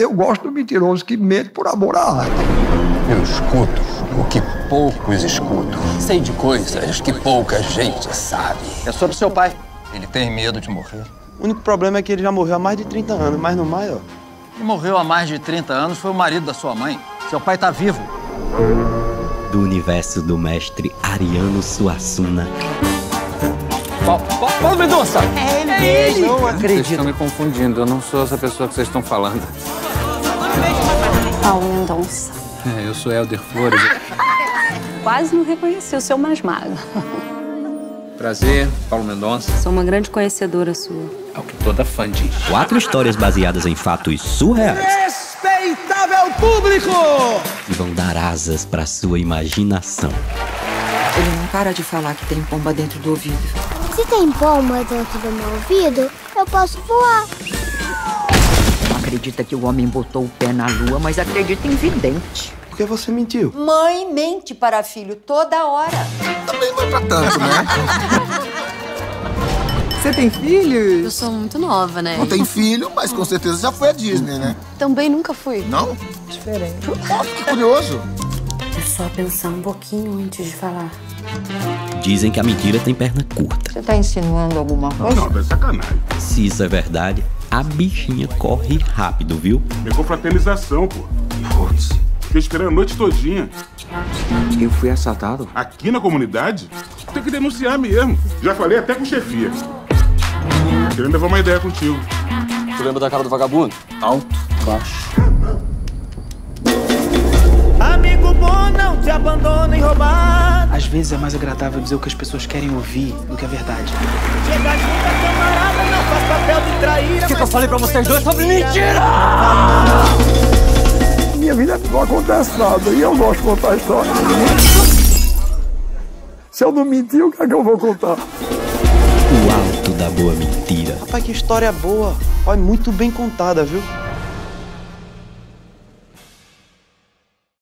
Eu gosto do mentiroso que mente por amor à arte. Eu escuto o que poucos escutam. Sei de coisas que pouca gente sabe. É sobre seu pai. Ele tem medo de morrer. O único problema é que ele já morreu há mais de 30 anos, mas no mais, ó. Quem morreu há mais de 30 anos foi o marido da sua mãe. Seu pai tá vivo. Do universo do mestre Ariano Suassuna. Paulo Mendonça! É ele! Não Vocês acredito. estão me confundindo. Eu não sou essa pessoa que vocês estão falando. Paulo Mendonça. É, eu sou Helder Flores. Quase não reconheci o seu mais magro. Prazer, Paulo Mendonça. Sou uma grande conhecedora sua. É o que toda fã diz. Quatro histórias baseadas em fatos surreais Respeitável público! que vão dar asas para sua imaginação. Ele não para de falar que tem pomba dentro do ouvido. Se tem pomba dentro do meu ouvido, eu posso voar. Não acredita que o homem botou o pé na lua, mas acredita em vidente. Por que você mentiu? Mãe mente para filho toda hora. Também não é pra tanto, né? Você tem filhos? Eu sou muito nova, né? Não tem filho, mas com certeza já foi a Disney, né? Também nunca fui. Não? Diferente. Ó, que curioso. É só pensar um pouquinho antes de falar. Dizem que a mentira tem perna curta. Você tá insinuando alguma coisa? Não, é sacanagem. Se isso é verdade, a bichinha corre rápido, viu? Minha confraternização, pô. Putz, Fiquei esperando a noite todinha. Eu fui assaltado? Aqui na comunidade, tem que denunciar mesmo. Já falei até com chefia. Querendo levar uma ideia contigo. Tu lembra da cara do vagabundo? Alto. Baixo. Amigo bom não te abandona em roubar. Às vezes é mais agradável dizer o que as pessoas querem ouvir do que a verdade. Chega junto, camarada, não faz papel que eu falei pra vocês dois sobre mentira? Minha vida não acontece nada e eu gosto de contar a história. Se eu não mentir, o que é que eu vou contar? O alto da boa mentira. Rapaz, que história boa. Olha, muito bem contada, viu?